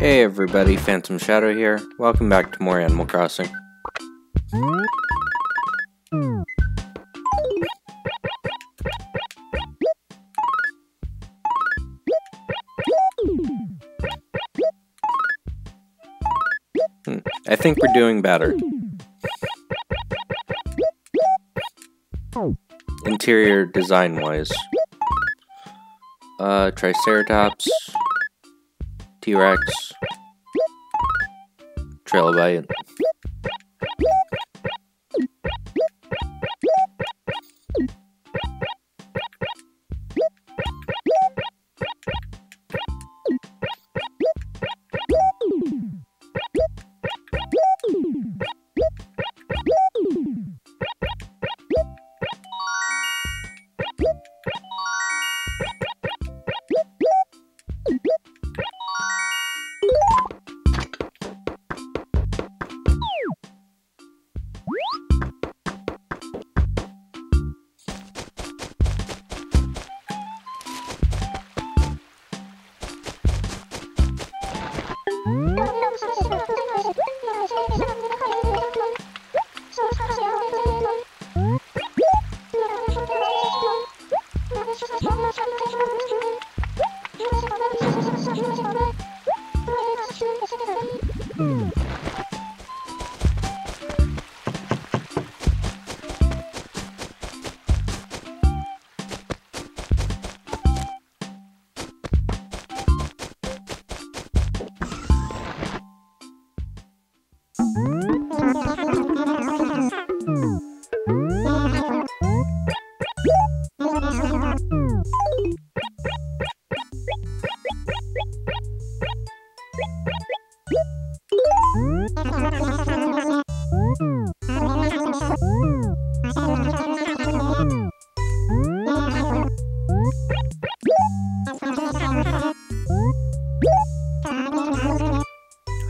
Hey everybody, Phantom Shadow here. Welcome back to more Animal Crossing. Hmm, I think we're doing better. Interior design wise. Uh, Triceratops. T-Rex. Trilobite.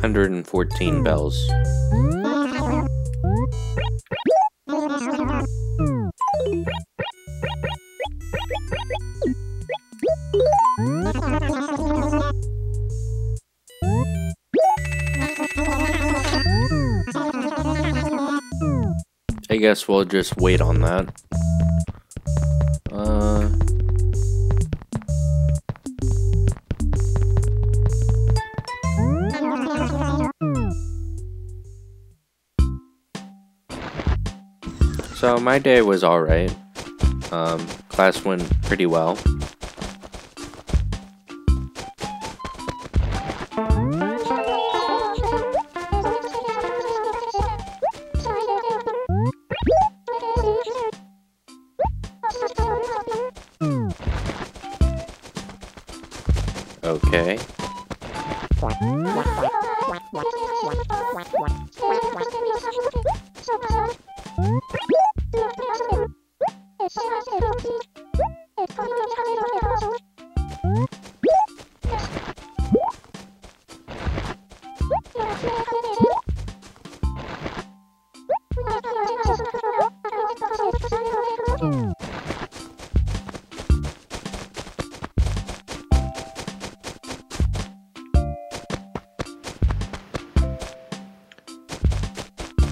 Hundred and fourteen bells. I guess we'll just wait on that. My day was alright. Um, class went pretty well. Okay.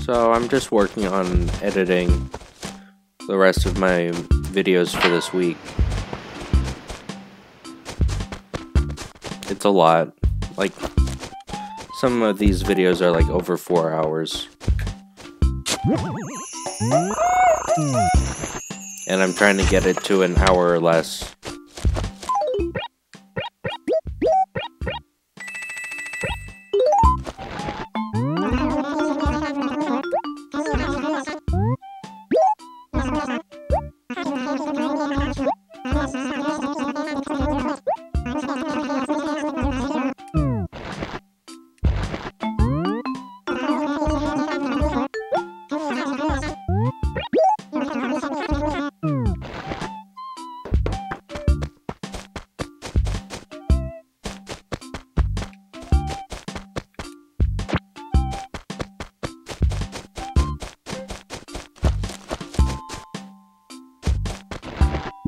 So I'm just working on editing the rest of my videos for this week. It's a lot. Like, some of these videos are like over four hours. And I'm trying to get it to an hour or less.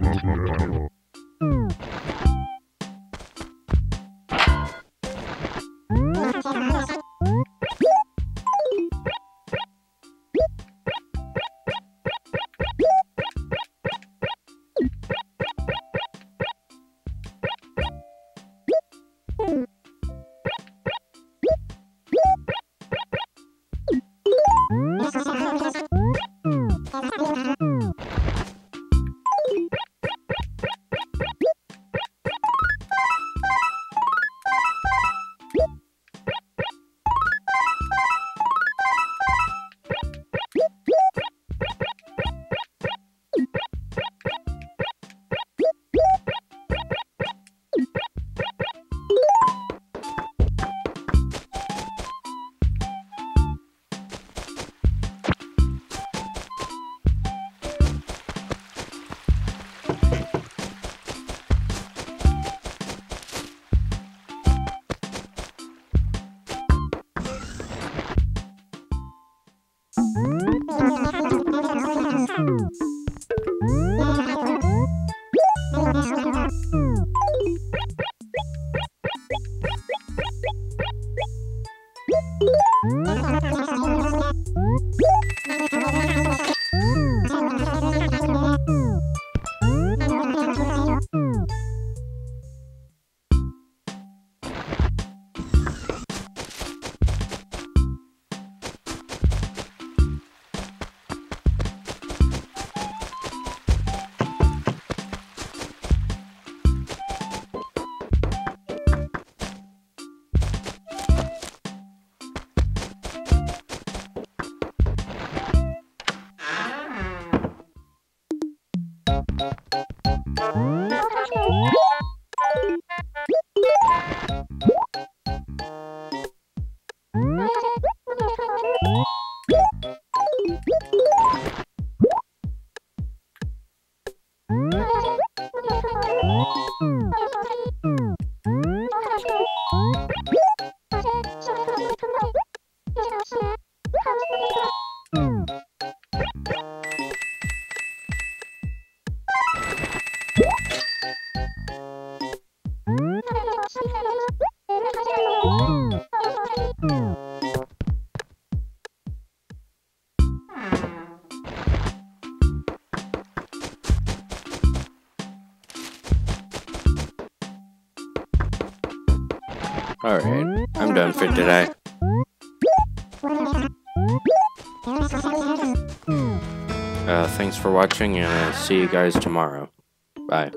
Animals Alright, I'm done for today. Uh, thanks for watching, and I'll see you guys tomorrow. Bye.